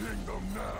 Kingdom now!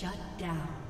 Shut down.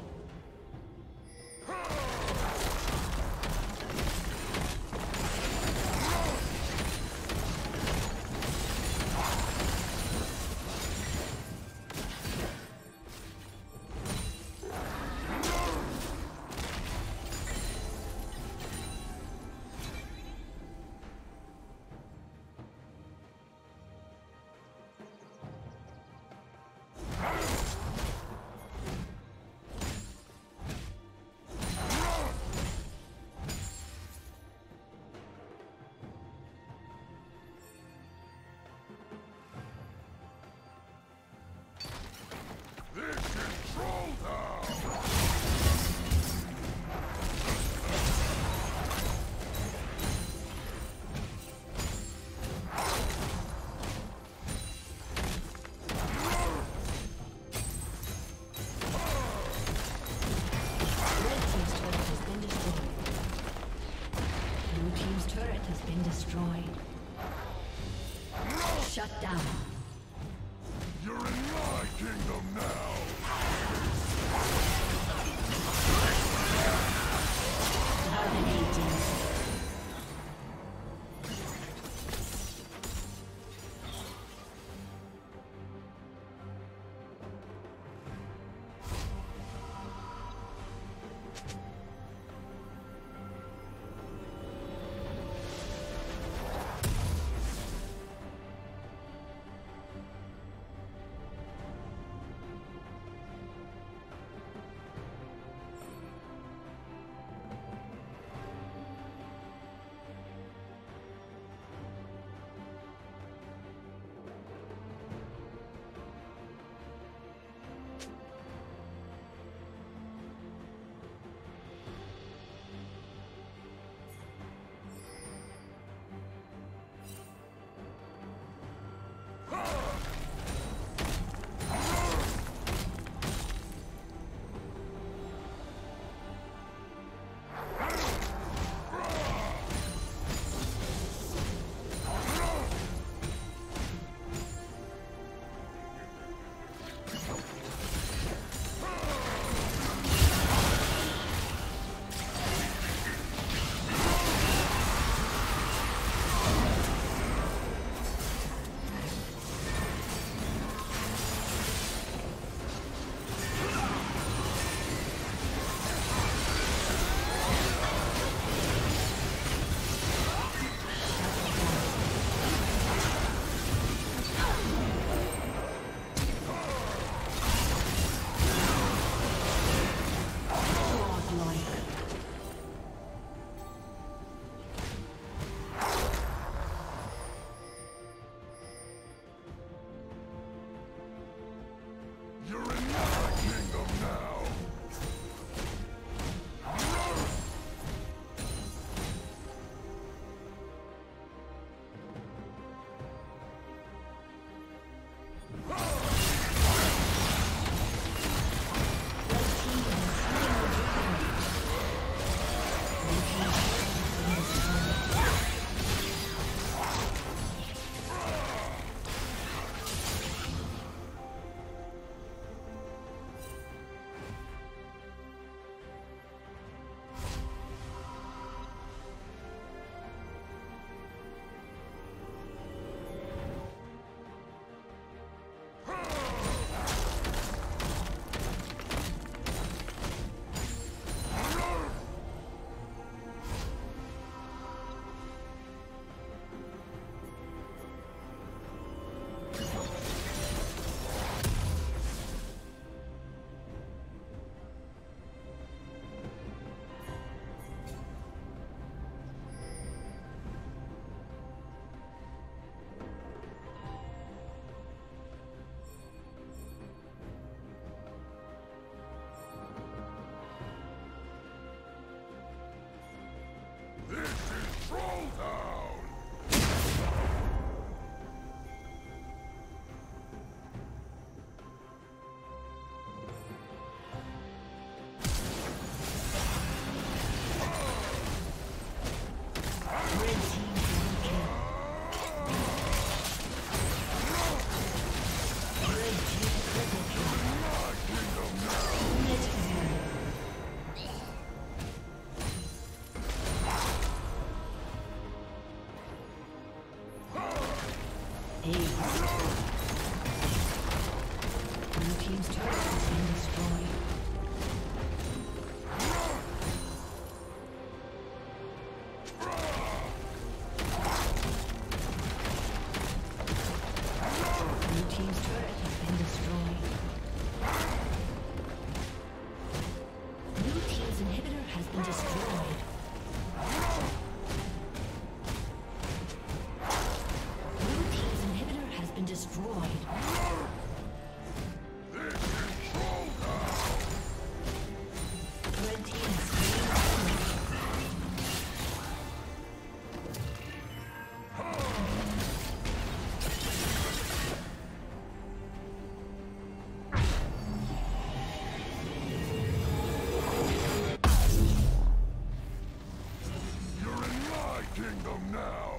Now!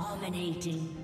Dominating.